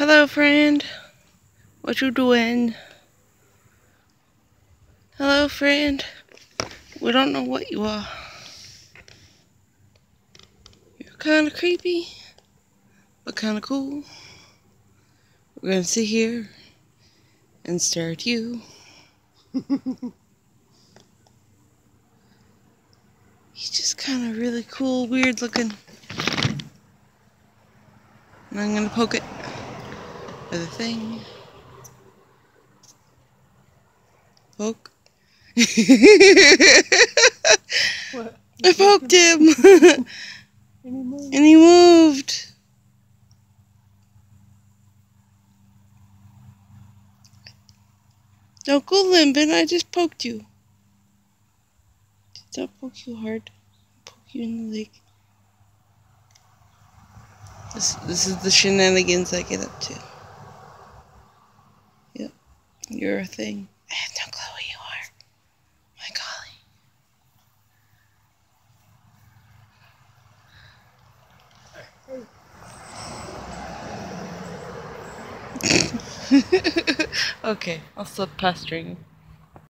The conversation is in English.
Hello, friend. What you doing? Hello, friend. We don't know what you are. You're kind of creepy, but kind of cool. We're going to sit here and stare at you. He's just kind of really cool, weird looking. And I'm going to poke it with a thing. Poke. What? I poked him. And he moved. Don't go limping. I just poked you. Did not poke you hard. Poke you in the leg. This this is the shenanigans I get up to. You're a thing. I have no clue who you are. My golly. okay, I'll stop pestering.